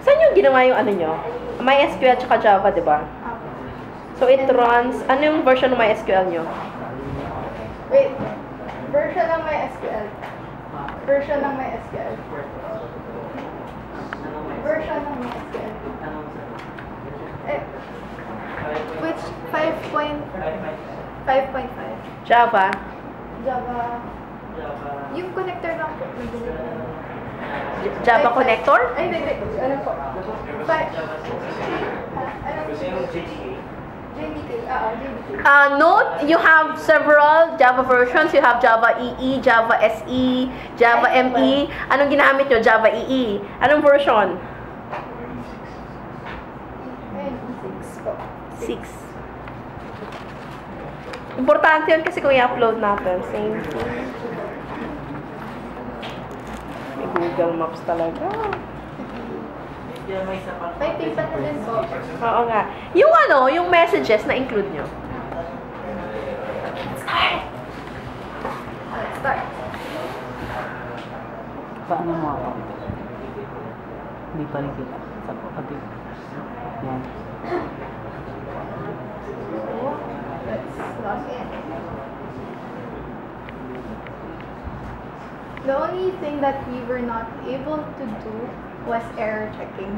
Saan yung ginawa yung ano nyo? MySQL tsaka Java, di ba? So it runs, ano yung version ng MySQL nyo? Wait. Version ng my SQL. Version ng my SQL. Version ng my SQL. Eh, which 5.5.5 Java. Java. Yung connector lang po. Java connector? Ay, hindi, hindi. Ano po? Five. Ano? JDK. Oo, JDK. Uh, note, you have several Java versions. You have Java EE, Java SE, Java ME. Anong ginamit nyo? Java EE. Anong version? Ayun, six po. 6. Importante yun kasi kung i-upload natin. Same Google Maps talaga. May paper na din po. Oo nga. Yung ano, yung messages na include nyo. Start! Start. Paano mo ako? Hindi pa rin kita. Sa pati. Yan. The only thing that we were not able to do was error checking.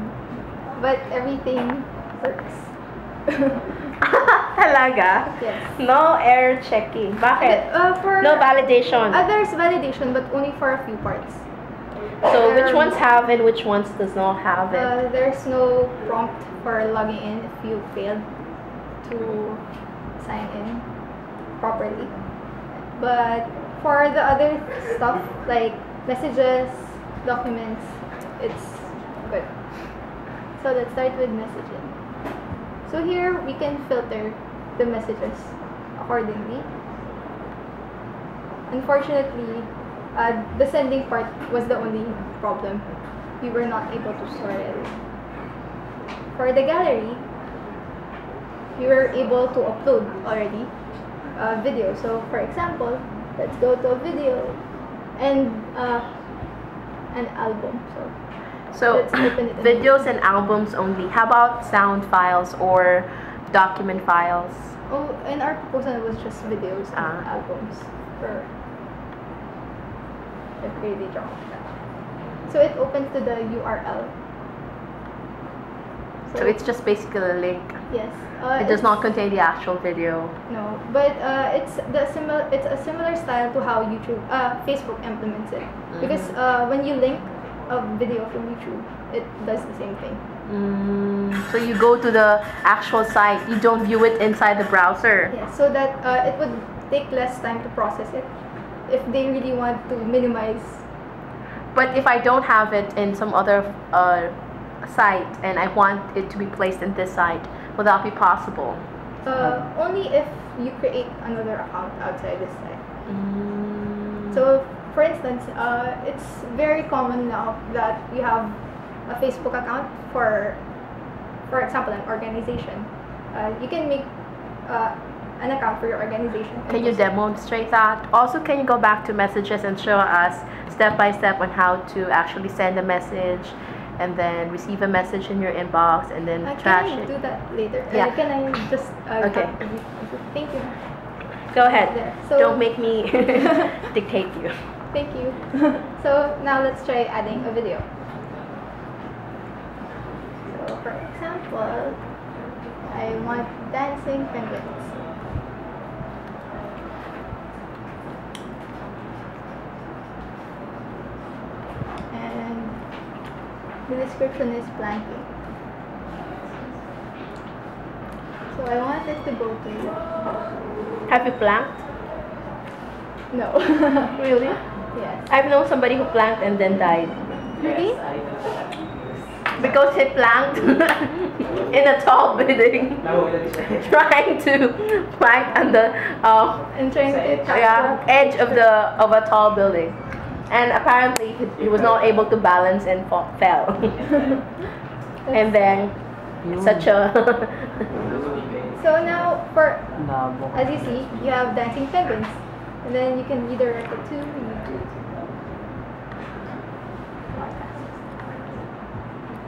But everything works. Talaga? yes. No error checking. Bakit? Uh, for No validation. others validation, but only for a few parts. So which ones have it, which ones does not have it? Uh, there's no prompt for logging in if you failed to sign in properly. But for the other stuff like messages, documents, it's good. So let's start with messaging. So here we can filter the messages accordingly. Unfortunately, uh, the sending part was the only problem. We were not able to sort it. For the gallery, we were able to upload already a video. So for example, let's go to a video and uh, an album. So So let's open it. videos and albums only. How about sound files or document files? Oh, in our proposal it was just videos and Ah. albums for the crazy job. So it opens to the URL. So it's just basically a link. yes. Uh, It does not contain the actual video. No, but uh, it's the similar. It's a similar style to how YouTube, uh, Facebook implements it. Because uh, when you link a video from YouTube, it does the same thing. Mm, so you go to the actual site. You don't view it inside the browser. Yeah, so that uh, it would take less time to process it. If they really want to minimize, But if I don't have it in some other uh, site and I want it to be placed in this site, will that be possible? uh, only if you create another account outside this site. Mm. So, for instance, uh, it's very common now that you have a Facebook account for, for example, an organization. Uh, you can make uh, an account for your organization. Can you demonstrate that? Also, can you go back to messages and show us step by step on how to actually send a message and then receive a message in your inbox and then Uh, trash can I it? do that later? Yeah. Uh, can I just uh, Okay. Thank you. Go ahead. So- Don't make me dictate you. Thank you. so now let's try adding a video. So for example, I want dancing penguins. And the description is planting. So I want it to go to Have you planked? no. Really? yes. I've known somebody who planked and then died. Really? Because he planked in a tall building, trying to plank on the uh, And trying to yeah, edge of the of a tall building, and apparently he, he was not able to balance and fell. and then such a. so now for as you see, you have dancing penguins, and then you can either it to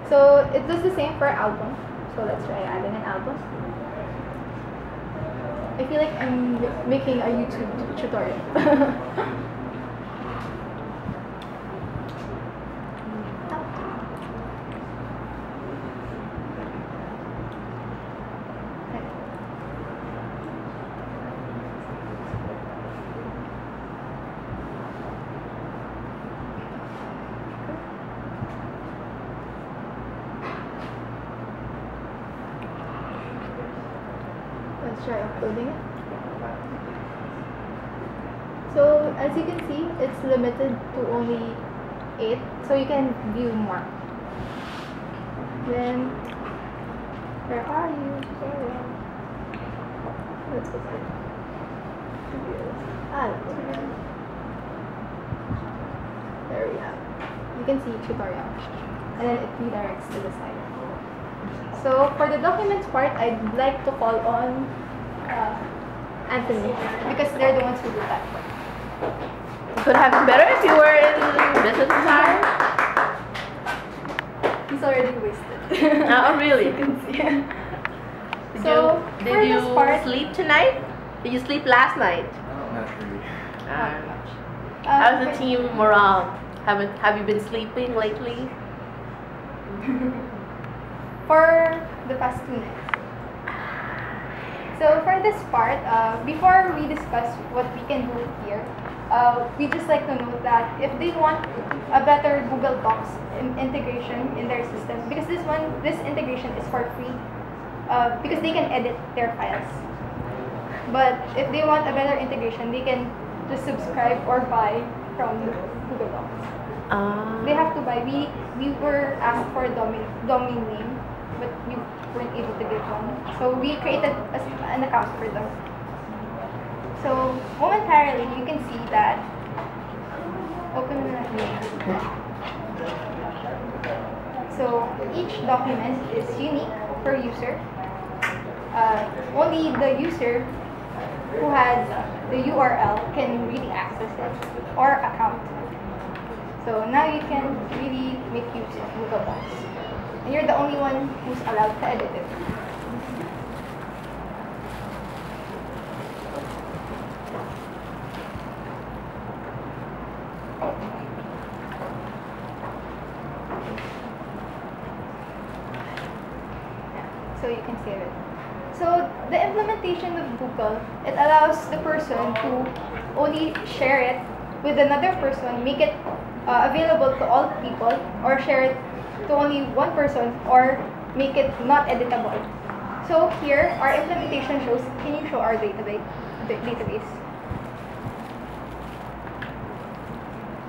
So it does the same for album. So let's try adding an album. I feel like I'm making a YouTube tutorial. Let's try uploading it. So as you can see, it's limited to only 8, so you can view more. Then, where are you? Let's go. Ah, there we have. You can see tutorial, and then it redirects to the site. So for the documents part, I'd like to call on uh, Anthony because they're the ones who do that part. Could have been better if you were in business design. He's already wasted. Oh, really? you can see. Did So, you, did you this part- sleep tonight? Did you sleep last night? Not really. Uh, Uh, how's the team morale? Haven't have you been sleeping lately? for the past two nights. So for this part, uh, before we discuss what we can do here, uh, we just like to note that if they want a better Google Docs in- integration in their system, because this one, this integration is for free, uh, because they can edit their files. But if they want a better integration, they can just subscribe or buy from Google Docs. Uh, They have to buy. We we were asked for a domain domain name, but we weren't able to get one. So we created a, an account for them. So momentarily, you can see that. Open the So each document is unique per user. Uh, only the user who has the URL can really access it or account. So now you can really make use of Google Docs. And you're the only one who's allowed to edit it. So you can save it. So the implementation of Google, it allows the person to only share it with another person, make it uh, available to all people, or share it to only one person, or make it not editable. So here, our implementation shows, can you show our database? database?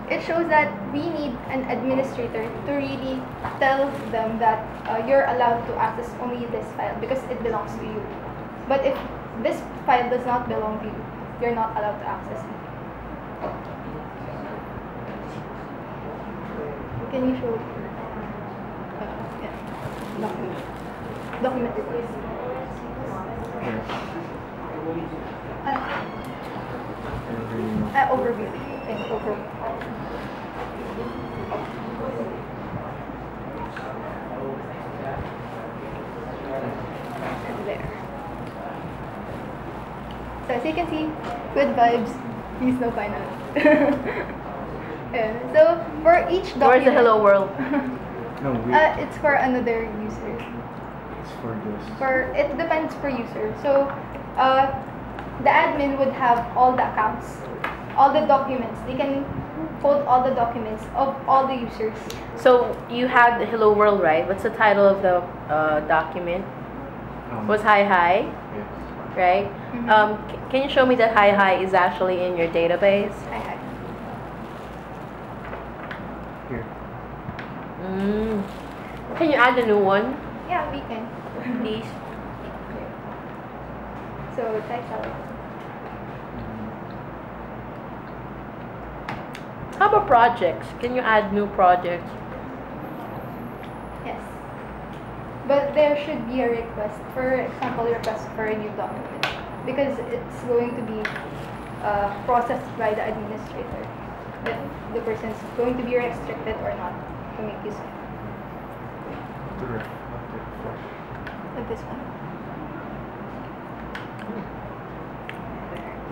It shows that we need an administrator to really tell them that uh, you're allowed to access only this file because it belongs to you. But if this file does not belong to you, you're not allowed to access it. Can you show? Document. Document please. Uh, uh, overview. And overview. And there. So as you can see, good vibes. He's no finance. yeah. So for each document. where's the hello world? No, we, Uh, it's for another user. it's for this. For it depends per user. So, uh, the admin would have all the accounts, all the documents. They can hold all the documents of all the users. So you had the hello world, right? What's the title of the uh, document? Um, Was hi hi, Yes. right? Mhm. Um, c- can you show me that hi hi is actually in your database? I had. Here. Mm. Can you add a new one, Yeah, we can. please? Okay. So title. How about projects? Can you add new projects? Yes. But there should be a request. For example, request for a new document because it's going to be uh, processed by the administrator. If the person is going to be restricted or not to make use of it. to ref, to refresh. This one.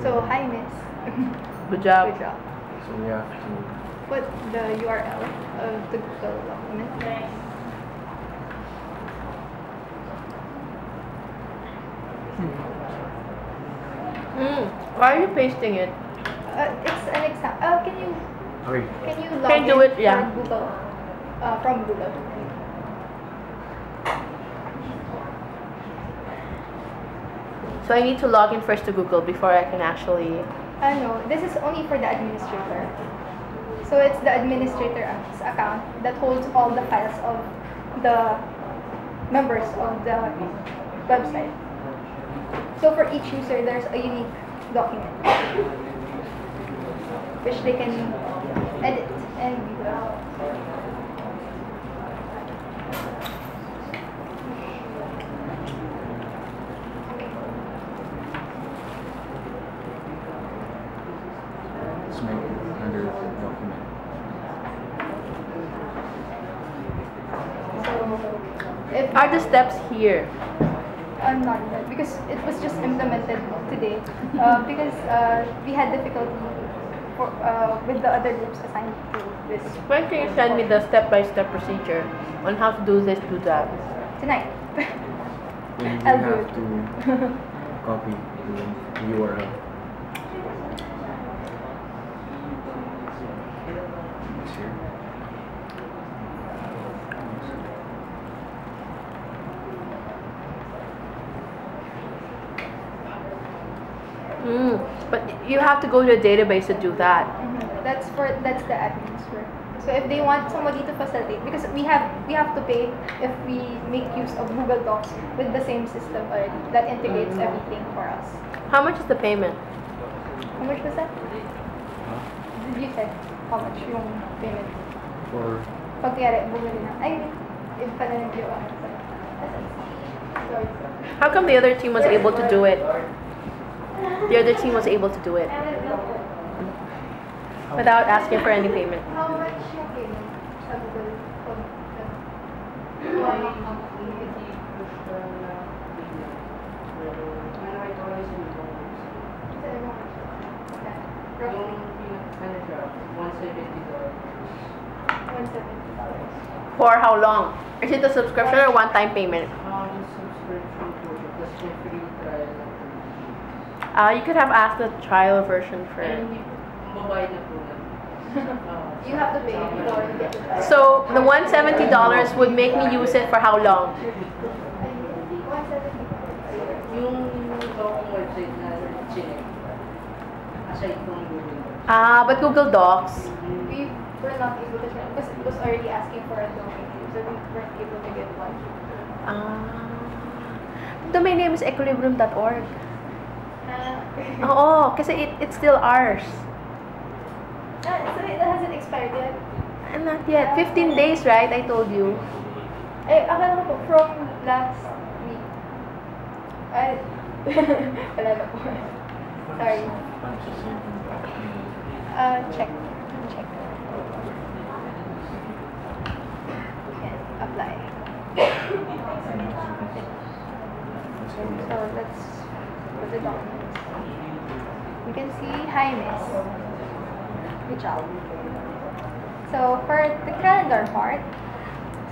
So, hi, miss. Good job. Good job. So we have to. Put the URL of the Google document. Mm. Why are you pasting it? Uh, it's an exam. Uh, can you Okay. can you log Can do it, yeah. Google? Uh, from Google. So I need to log in first to Google before I can actually. Uh, no, this is only for the administrator. So it's the administrator's account that holds all the files of the members of the website. So for each user, there's a unique document which they can edit and view. Let's make it document. Are the steps here? I'm not yet because it was just implemented today. Uh, because uh, we had difficulty for, uh, with the other groups assigned to this When can you send me the step-by-step procedure on how to do this, do that? tonight. I'll do have it. to copy the URL. It's here. Mm. But you have to go to a database to do that. Mhm. That's for that's the admin's work. So if they want somebody to facilitate, because we have we have to pay if we make use of Google Docs with the same system already that integrates everything for us. How much is the payment? How much was that? Huh? Did you say how much yung payment? For Pag kaya bumili na. Ay, iba pala ng jowa. Sorry. How come the other team was able to do it? The other team was able to do it without asking for any payment. For how long? Is it a subscription or one-time payment? Uh, you could have asked the trial version for. You have to pay before you get the trial. So the one seventy dollars would make me use it for how long? One seventy. Yung toong website na chinek, aside from Google. Ah, but Google Docs. We were not able to try because it was already asking for a domain name, so we weren't able to get one. Ah. the domain name is ekolibrium.org. Uh, Oo, kasi it, it's still ours. ah, so it hasn't expired yet. And not yet. 15 days, right? I told you. Eh, akala ko po, from last week. Ay, wala na po. Sorry. Paano siya save yung document? Uh, check. Check. Yan, apply. So let's put it documents. You can see, hi miss. Good job. So for the calendar part,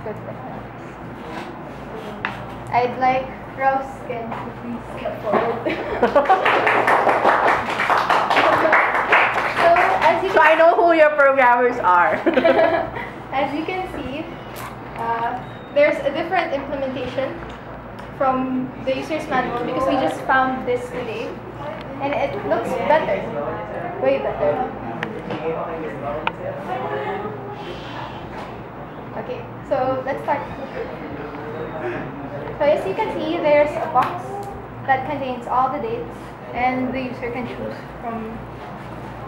let's go to the calendars. I'd like Rose can please step forward. so as you So I know who your programmers are. As you can see, uh, there's a different implementation from the user's manual because we just found this today. And it looks better. Way better. Okay, so let's start. So as you can see, there's a box that contains all the dates and the user can choose from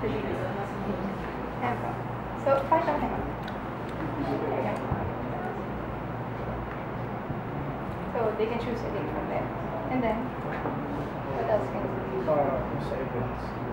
the dates. So find out. So they can choose a date from there. And then, what else can you? Uh, sa events.